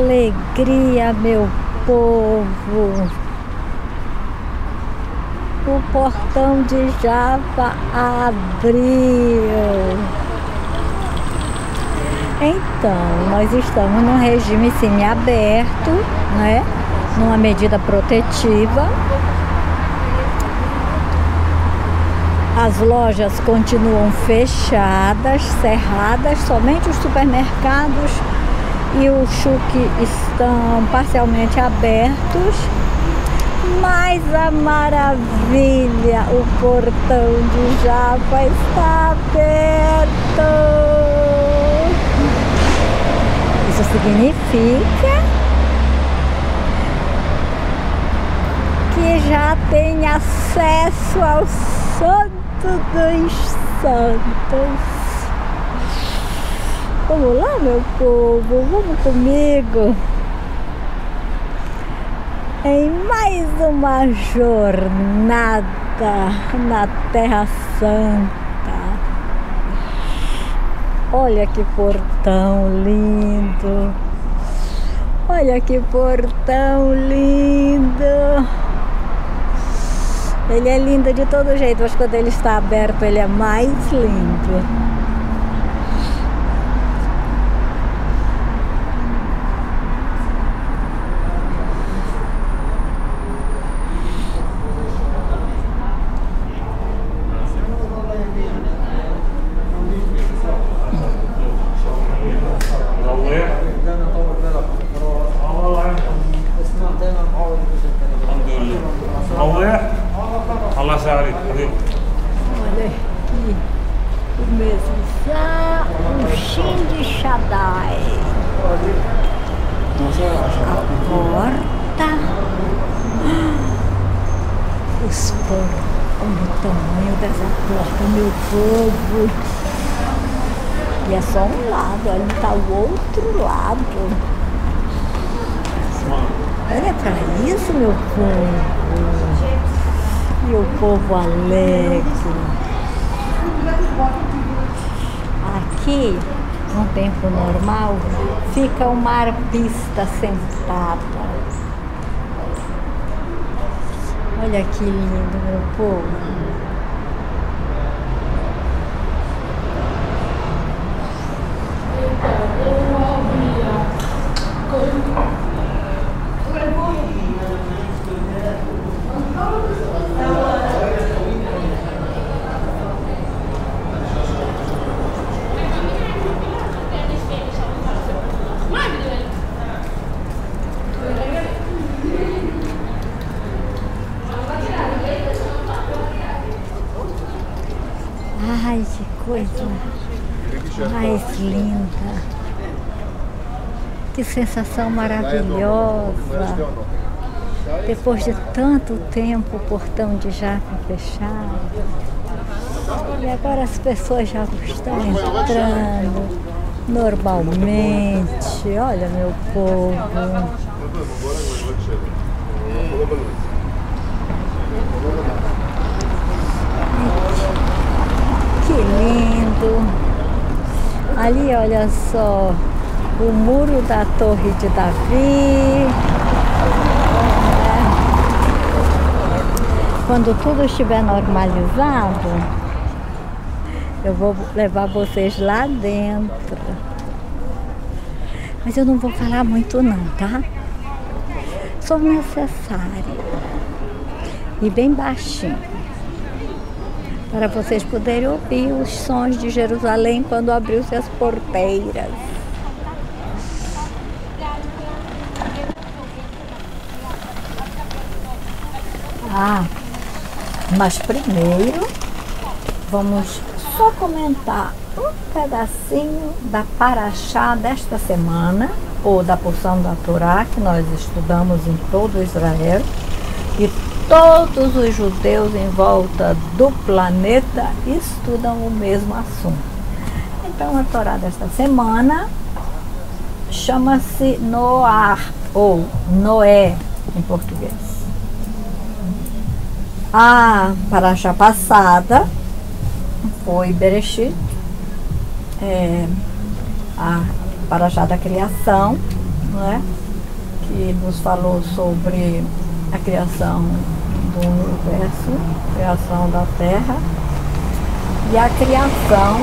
alegria, meu povo! O portão de Java abriu. Então, nós estamos num regime semiaberto, né? Numa medida protetiva. As lojas continuam fechadas, cerradas, somente os supermercados e o chuque estão parcialmente abertos. Mas a maravilha, o portão de Java está aberto. Isso significa que já tem acesso ao Santo dos Santos. Vamos lá, meu povo, vamos comigo em mais uma jornada na Terra Santa. Olha que portão lindo. Olha que portão lindo. Ele é lindo de todo jeito, mas quando ele está aberto, ele é mais lindo. Povo alegre. Aqui, no tempo normal, fica uma arpista sentada. Olha que lindo, meu povo. mais linda. Que sensação maravilhosa. Depois de tanto tempo o portão de Jaffa fechado. E agora as pessoas já estão entrando normalmente. Olha meu povo. Que lindo. Ali, olha só, o muro da Torre de Davi. É. Quando tudo estiver normalizado, eu vou levar vocês lá dentro. Mas eu não vou falar muito não, tá? Só necessário. E bem baixinho para vocês poderem ouvir os sons de Jerusalém quando abriu-se as porteiras. Ah, mas primeiro vamos só comentar um pedacinho da Paraxá desta semana, ou da porção da Torá que nós estudamos em todo Israel. E todos os judeus em volta do planeta estudam o mesmo assunto. Então, a Torá desta semana chama-se Noar, ou Noé em português. A paraxá passada foi Bereshit, é, a paraxá da criação, não é? que nos falou sobre a criação do universo, criação da Terra e a criação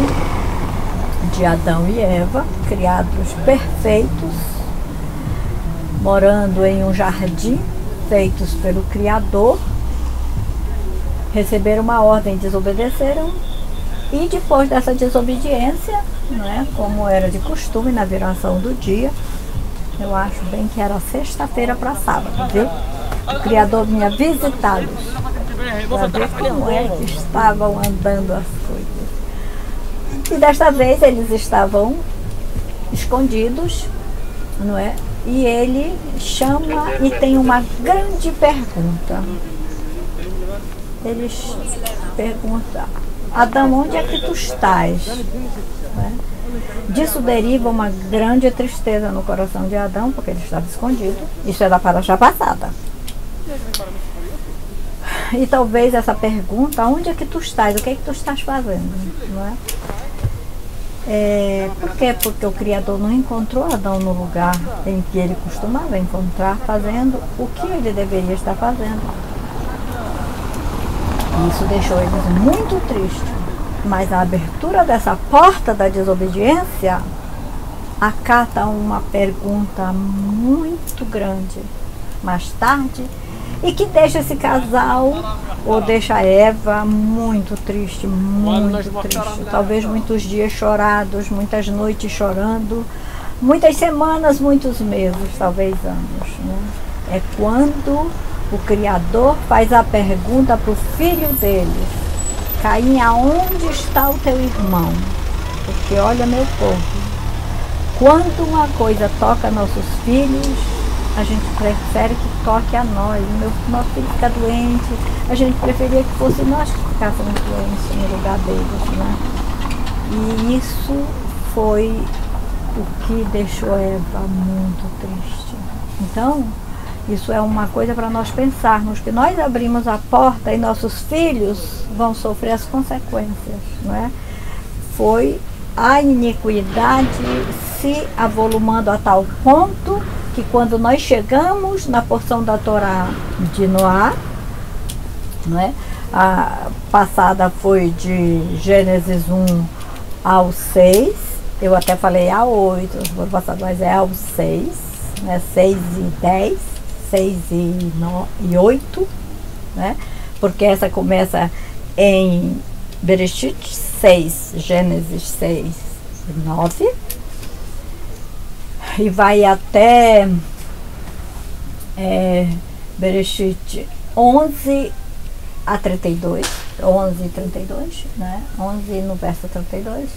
de Adão e Eva, criados perfeitos, morando em um jardim, feitos pelo Criador, receberam uma ordem, desobedeceram e depois dessa desobediência, não é, como era de costume na viração do dia, eu acho bem que era sexta-feira para sábado, viu? O Criador vinha visitá-los para ver como é que estavam andando as coisas. E desta vez eles estavam escondidos, não é? E ele chama e tem uma grande pergunta. Eles perguntam, Adão, onde é que tu estás? É? Disso deriva uma grande tristeza no coração de Adão, porque ele estava escondido. Isso é da paraxá passada. E talvez essa pergunta, onde é que tu estás? O que é que tu estás fazendo? É? É, por quê? Porque o Criador não encontrou Adão no lugar em que ele costumava encontrar, fazendo o que ele deveria estar fazendo. Isso deixou eles muito tristes. Mas a abertura dessa porta da desobediência acata uma pergunta muito grande mais tarde e que deixa esse casal ou deixa Eva muito triste, muito triste. Talvez muitos dias chorados, muitas noites chorando, muitas semanas, muitos meses, talvez anos. Né? É quando o Criador faz a pergunta para o filho deles Caim, aonde está o teu irmão? Porque olha meu corpo. Quando uma coisa toca nossos filhos, a gente prefere que toque a nós. Meu, nosso filho fica doente, a gente preferia que fosse nós que ficássemos doentes no lugar deles, né? E isso foi o que deixou Eva muito triste. Então, isso é uma coisa para nós pensarmos, que nós abrimos a porta e nossos filhos vão sofrer as consequências. Não é? Foi a iniquidade se avolumando a tal ponto que quando nós chegamos na porção da Torá de Noá, não é? a passada foi de Gênesis 1 ao 6, eu até falei a 8, vou passar, mas é ao 6, né? 6 e 10 6 e, no, e 8, né? porque essa começa em Bereshit 6, Gênesis 6 e 9, e vai até é, Bereshit 11 a 32, 11 e 32, né? 11 no verso 32.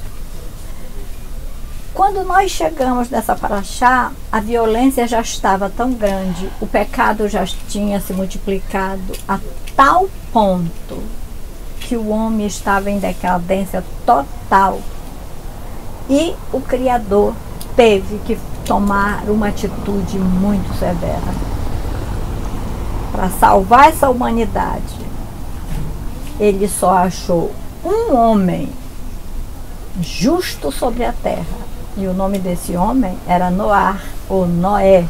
Quando nós chegamos nessa paraxá, a violência já estava tão grande, o pecado já tinha se multiplicado a tal ponto que o homem estava em decadência total. E o Criador teve que tomar uma atitude muito severa para salvar essa humanidade. Ele só achou um homem justo sobre a terra e o nome desse homem era Noar, ou Noé.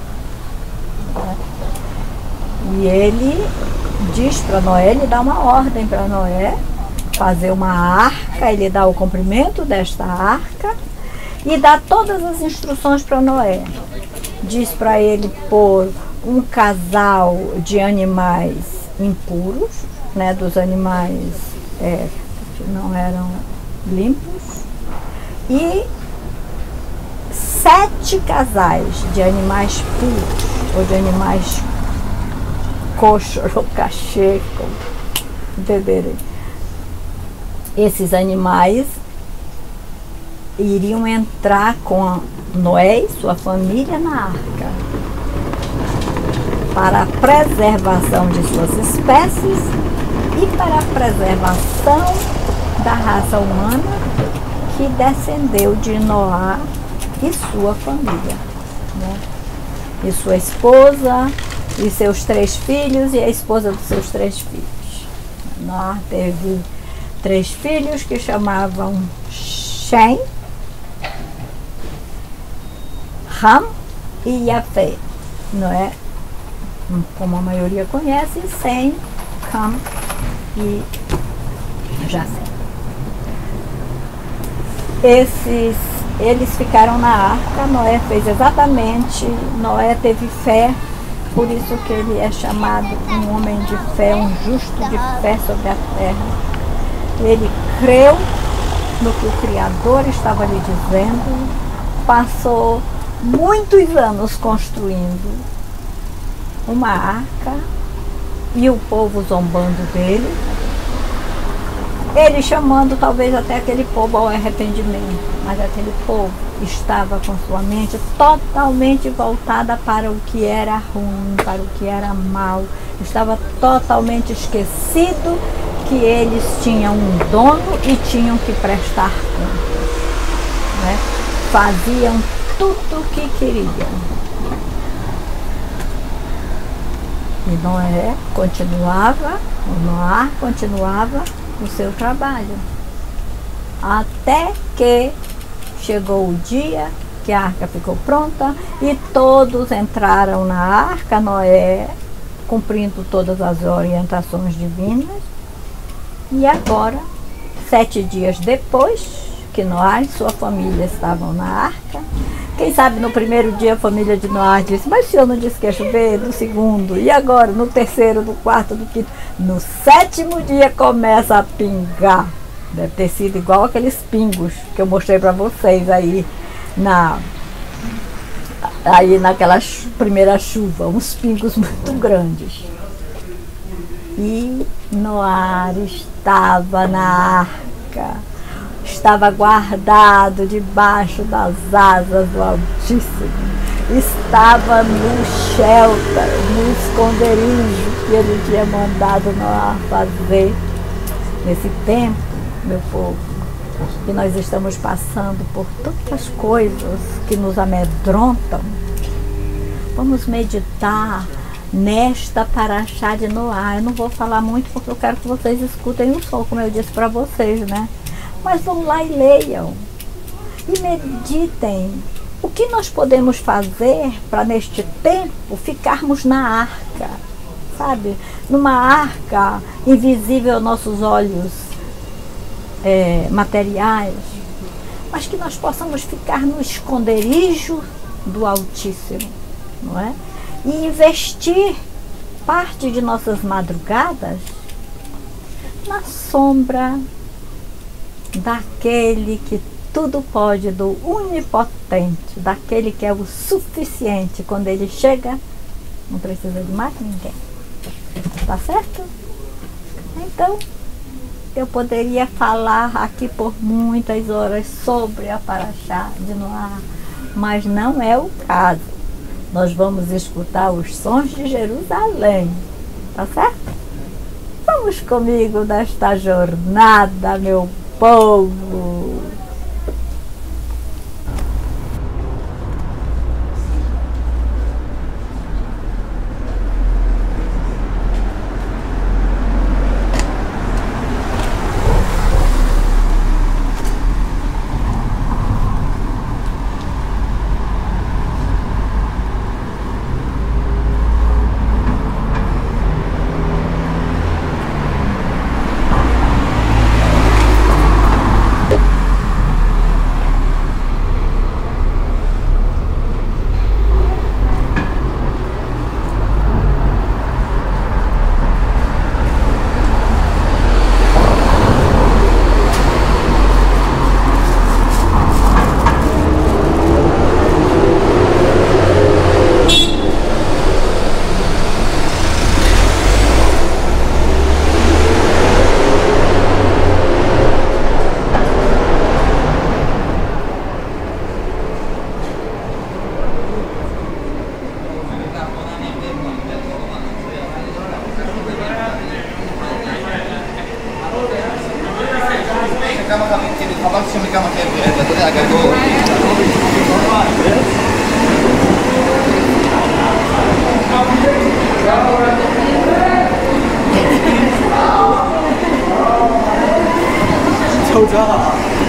E ele diz para Noé, ele dá uma ordem para Noé fazer uma arca, ele dá o comprimento desta arca e dá todas as instruções para Noé. Diz para ele pôr um casal de animais impuros, né, dos animais é, que não eram limpos, e sete casais de animais puros ou de animais coxos ou cachê, como entenderem. Esses animais iriam entrar com Noé e sua família na arca para a preservação de suas espécies e para a preservação da raça humana que descendeu de Noé e sua família. Né? E sua esposa, e seus três filhos, e a esposa dos seus três filhos. Noé teve três filhos que chamavam Shem, Ham e a fé, não é? Como a maioria conhece, sem Cam e Jafé. Esses, eles ficaram na arca, Noé fez exatamente, Noé teve fé, por isso que ele é chamado um homem de fé, um justo de fé sobre a terra. Ele creu no que o Criador estava lhe dizendo, passou muitos anos construindo uma arca e o povo zombando dele, ele chamando talvez até aquele povo ao arrependimento, mas aquele povo estava com sua mente totalmente voltada para o que era ruim, para o que era mal, estava totalmente esquecido que eles tinham um dono e tinham que prestar conta. Né? Faziam tudo o que queriam. E Noé continuava, o Noé continuava o seu trabalho. Até que chegou o dia que a arca ficou pronta e todos entraram na arca, Noé cumprindo todas as orientações divinas. E agora, sete dias depois que Noé e sua família estavam na arca, quem sabe no primeiro dia a família de Noé disse, mas o senhor não disse que ia chover? No segundo, e agora? No terceiro, no quarto, no quinto. No sétimo dia começa a pingar. Deve ter sido igual aqueles pingos que eu mostrei para vocês aí na aí naquela primeira chuva, uns pingos muito grandes. E Noar estava na arca estava guardado debaixo das asas do Altíssimo. Estava no shelter, no esconderijo que ele tinha mandado Noé fazer. Nesse tempo, meu povo, que nós estamos passando por tantas coisas que nos amedrontam, vamos meditar nesta paraxá de Noá. Eu não vou falar muito porque eu quero que vocês escutem o som, como eu disse para vocês, né? Mas vão lá e leiam. E meditem. O que nós podemos fazer para neste tempo ficarmos na arca? Sabe? Numa arca invisível aos nossos olhos é, materiais, mas que nós possamos ficar no esconderijo do Altíssimo, não é? E investir parte de nossas madrugadas na sombra daquele que tudo pode, do onipotente, daquele que é o suficiente. Quando ele chega, não precisa de mais ninguém. Tá certo? Então, eu poderia falar aqui por muitas horas sobre a Paraxá de Noá, mas não é o caso. Nós vamos escutar os sons de Jerusalém. Tá certo? Vamos comigo nesta jornada, meu povo. כמה חברים שלי, חבל שם לכמה חבר'ה, ואתה יודע, גדול. תודה.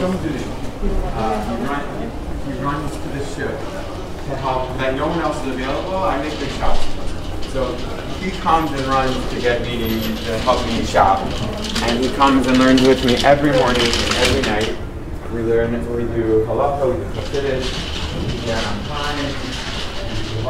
Do. Uh, you run, you run to the ship to help that no one else is available. I make the shop. So he comes and runs to get me to help me shop, and he comes and learns with me every morning and every night. We learn. We do halacha, we do chassidus, we get on time, we do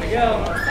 Legal.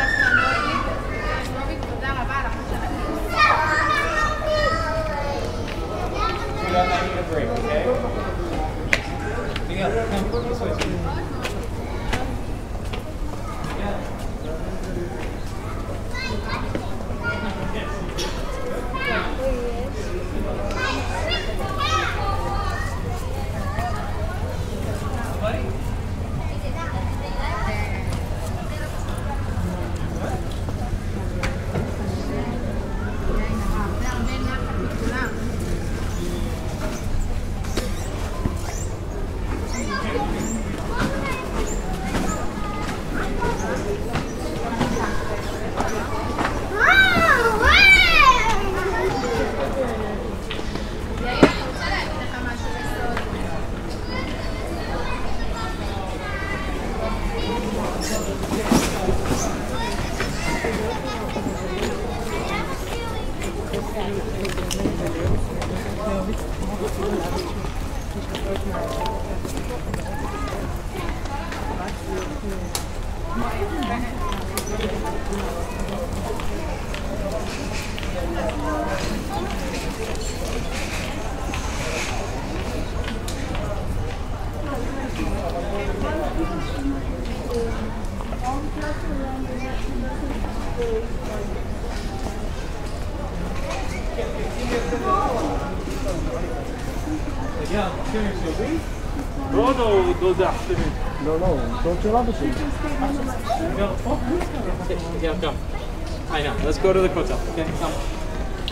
I know. Let's go to the hotel. Okay, come.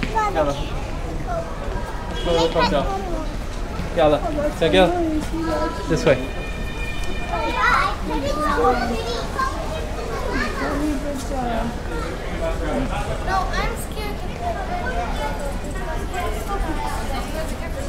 Let's go to the hotel. Yalla. Segil. This way. No, I'm scared.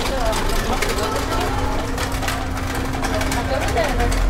Tá pegando, né?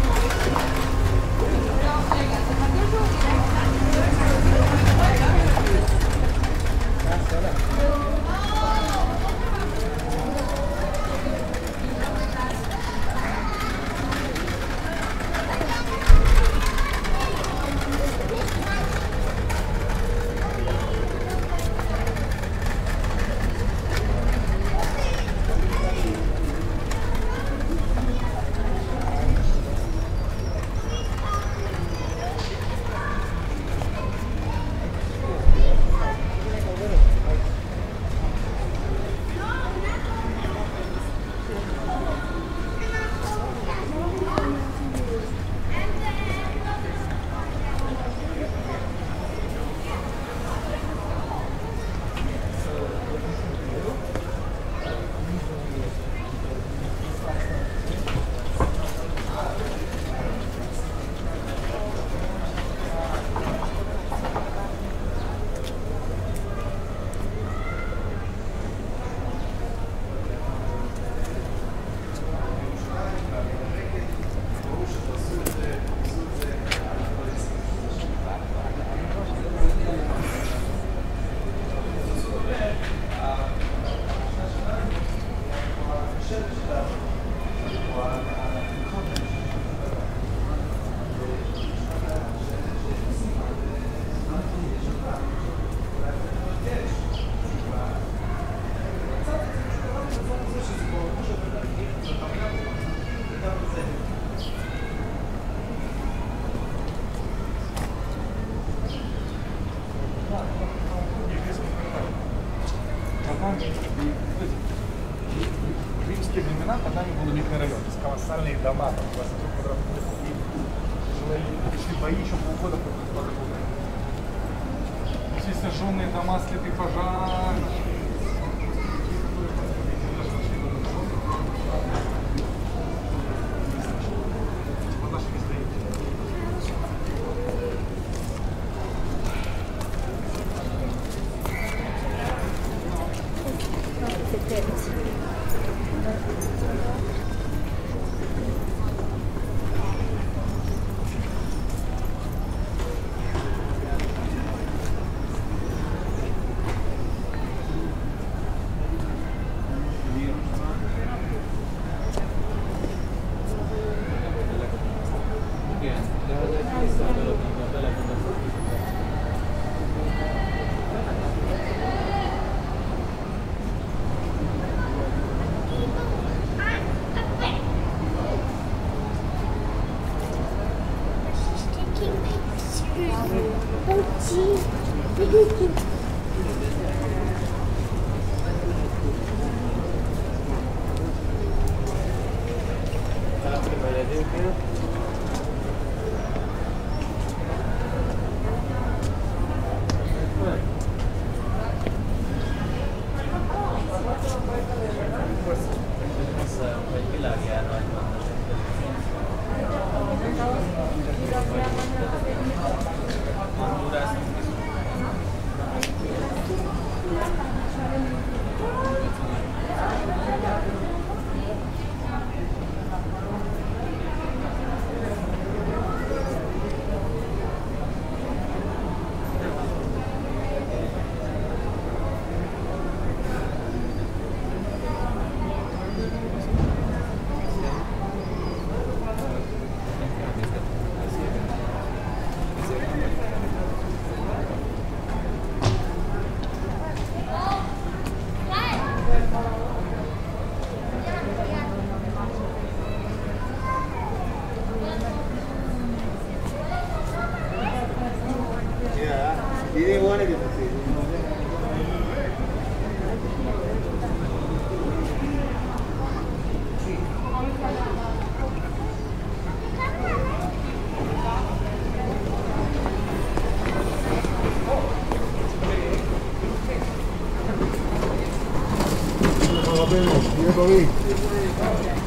vemos. Dios.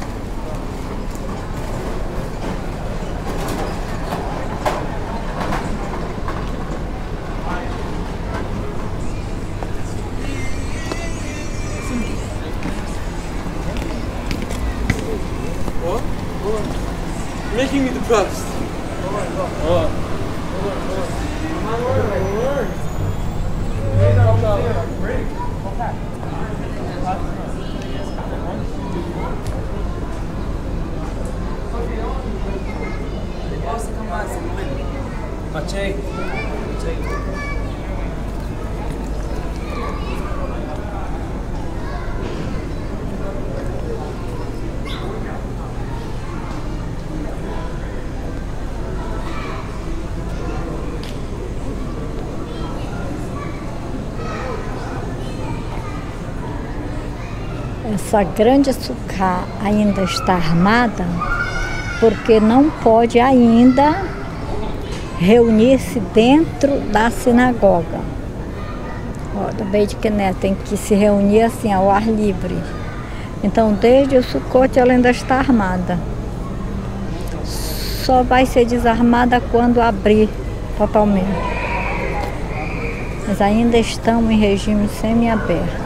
Essa grande sucá ainda está armada porque não pode ainda reunir-se dentro da sinagoga. Do Beit Knesset tem que se reunir assim ao ar livre. Então, desde o Sukkot ela ainda está armada. Só vai ser desarmada quando abrir totalmente. Mas ainda estamos em regime semiaberto.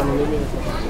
To go.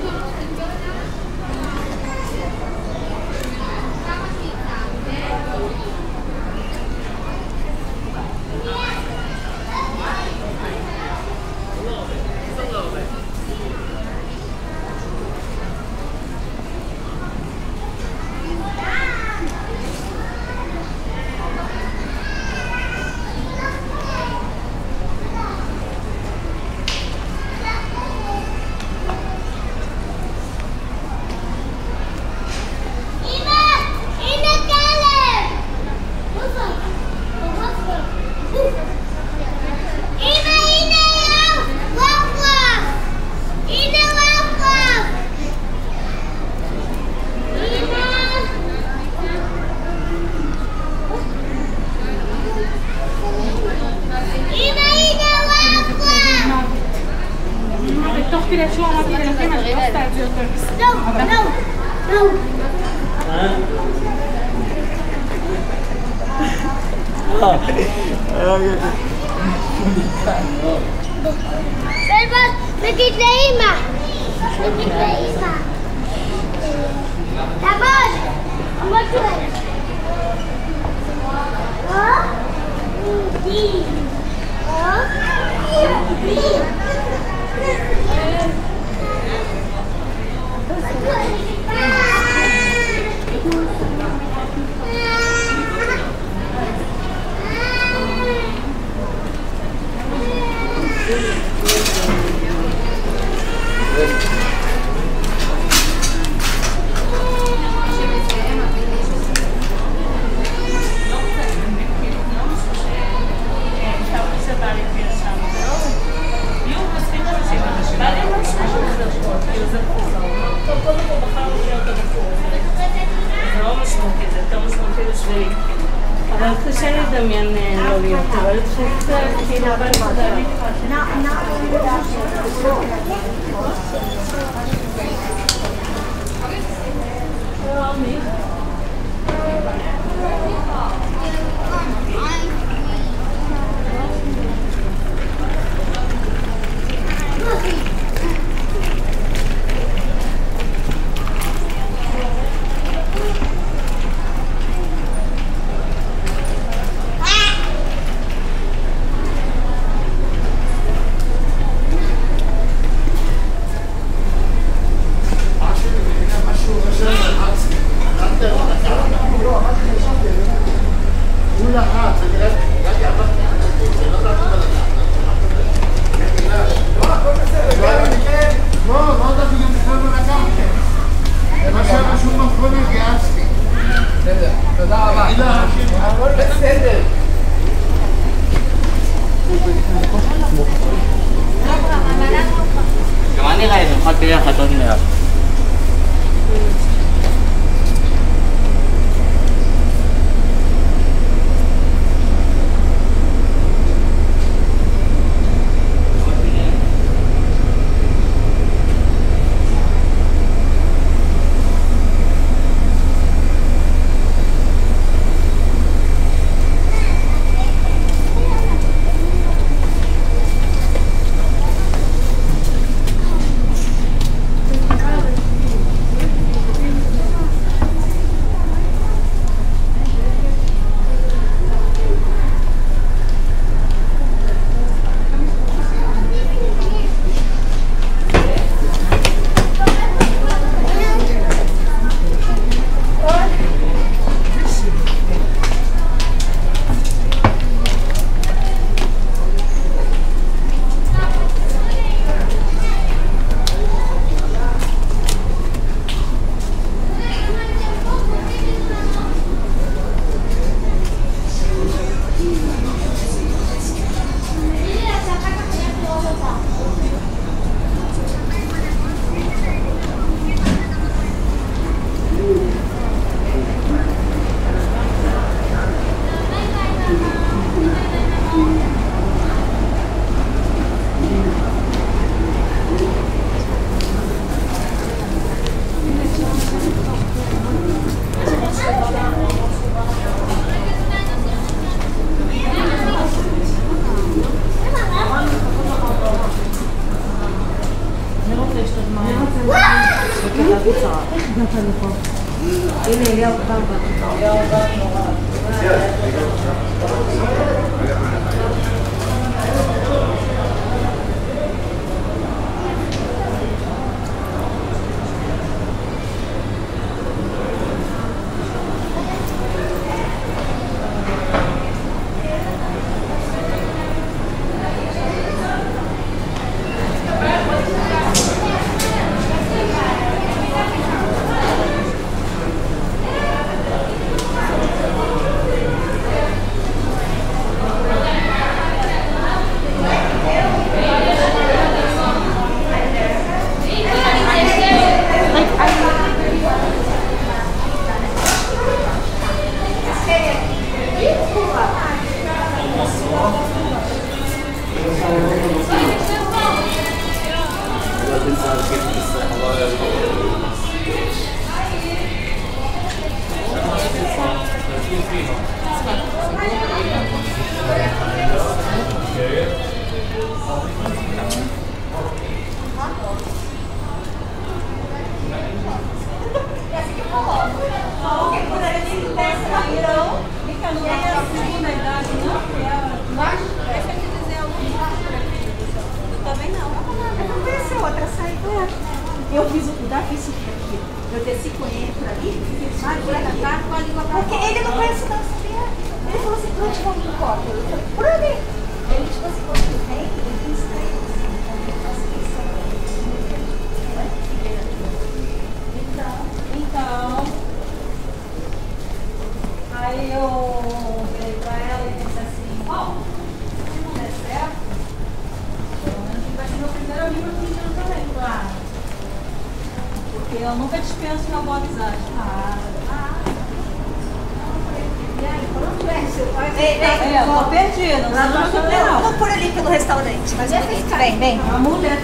vem, vem. A mulher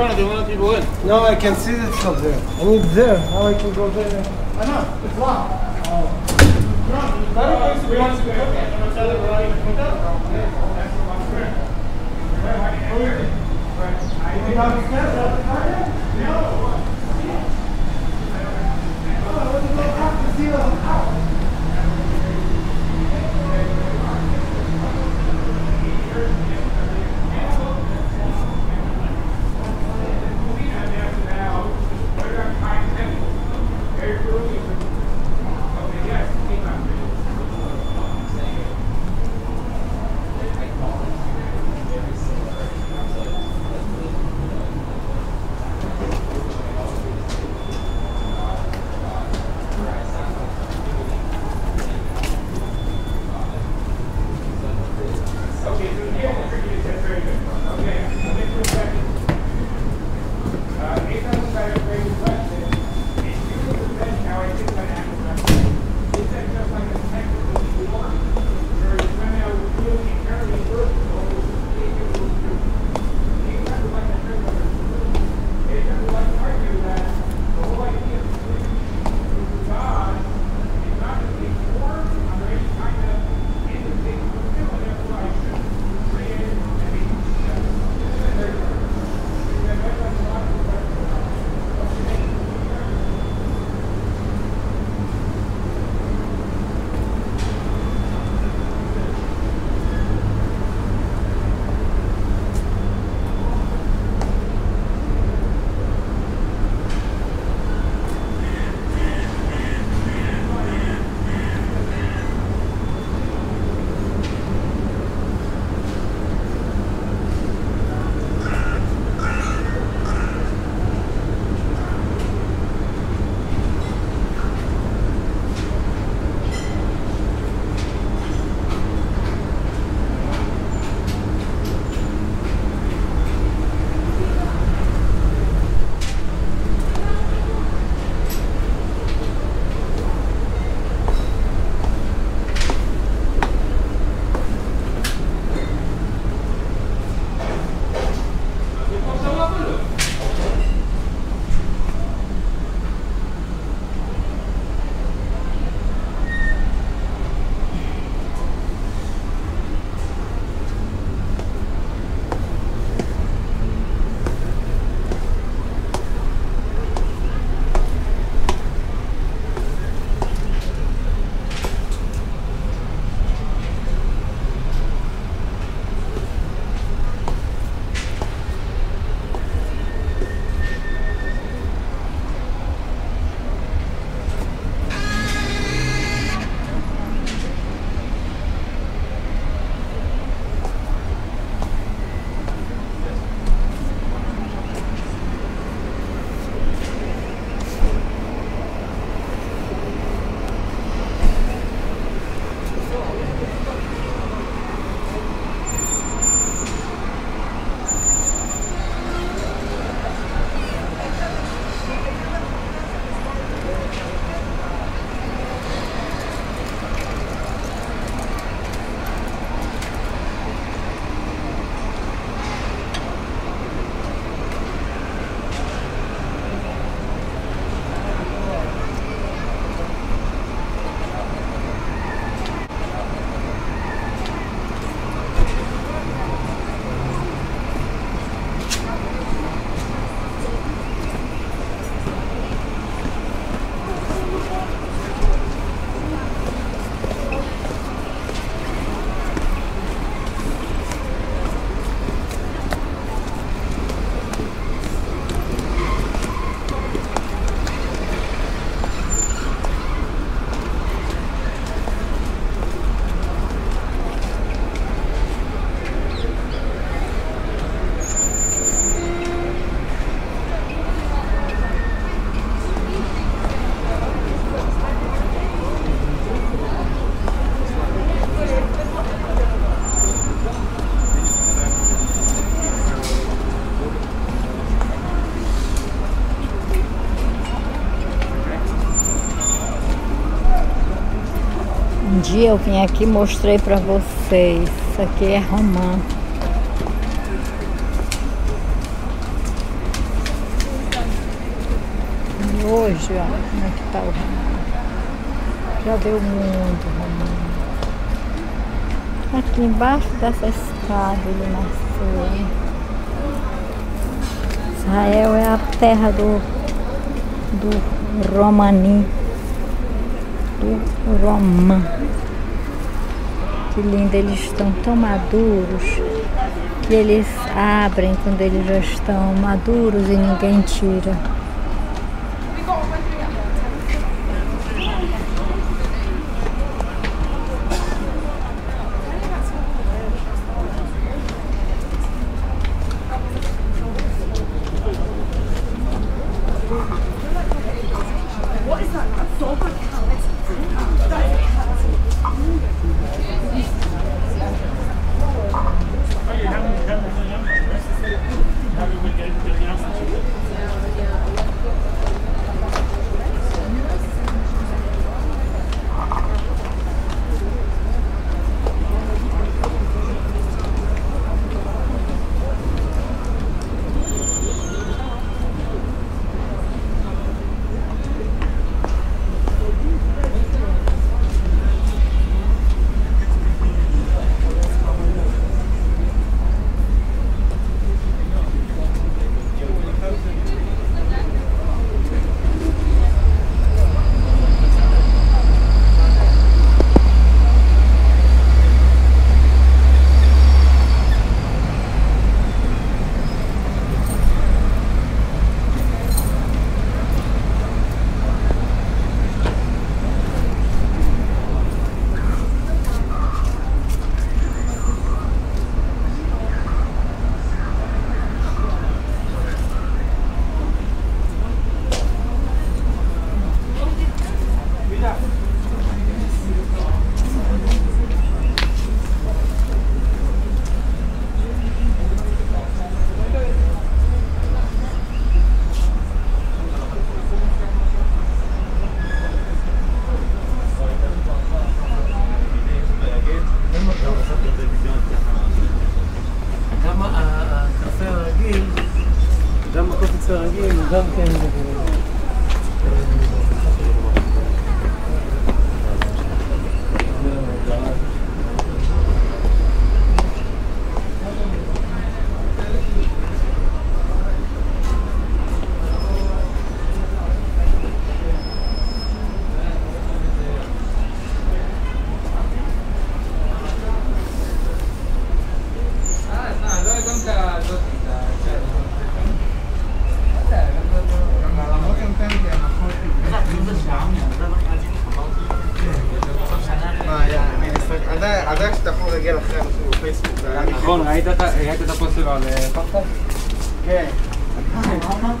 front if you want people in. No, I can see it from there. I need there. How I can go there? I know. It's locked. Oh. No. Dia eu vim aqui mostrei pra vocês. Isso aqui é romã. E hoje, ó, como é que tá o romã. Já deu muito romã. Aqui embaixo dessa escada ele nasceu. Israel é a terra do, do Romani, do Romã. Que eles estão tão maduros que eles abrem quando eles já estão maduros e ninguém tira. עדיין שאתה יכול להגיע לכם בפייסבוק. נכון, נכון, ראית את הפוסט שלו על אה, פחדה? כן. אה,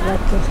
Saudade da